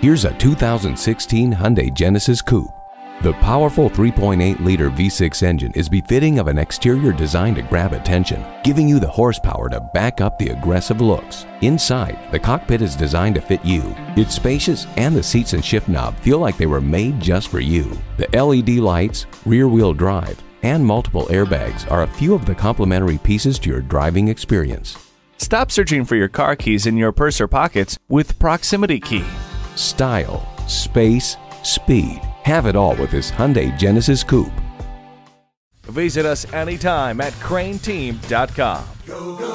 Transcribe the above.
Here's a 2016 Hyundai Genesis Coupe. The powerful 3.8-liter V6 engine is befitting of an exterior designed to grab attention, giving you the horsepower to back up the aggressive looks. Inside, the cockpit is designed to fit you. It's spacious and the seats and shift knob feel like they were made just for you. The LED lights, rear-wheel drive, and multiple airbags are a few of the complementary pieces to your driving experience. Stop searching for your car keys in your purse or pockets with Proximity Key. Style, space, speed. Have it all with this Hyundai Genesis Coupe. Visit us anytime at crainteam.com. Go, go,